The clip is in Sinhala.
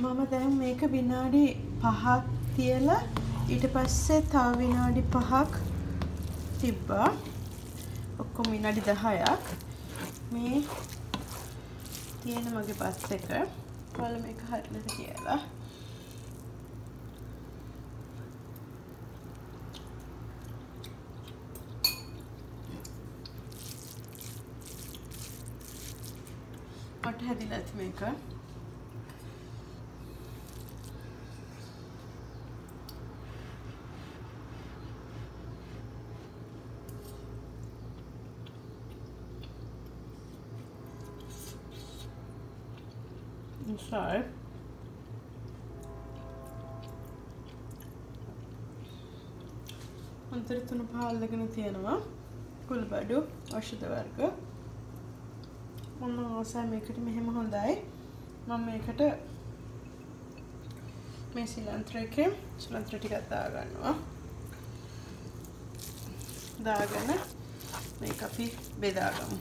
මම දැන් මේක විනාඩි පහක් තියලා ඊට පස්සේ තව විනාඩි පහක් තිබ්බා. ඔක්කොම විනාඩි දහයක්. මේ තියෙන මගේ බස් එක. ඔයාලා මේක හරියට කියලා. මට හැදිලත් මේක. So, අන්තර තුන පහල්ලගෙන තියෙනවා කුළුබඩු ඖෂධ වර්ග මම ආසයි මේකට මෙහෙම හොඳයි මම මේකට මේ සිලන්ත්‍ර එකේ සිලන්ත්‍ර ටිකක් දාගන්නවා දාගෙන මේක අපි බෙදාගමු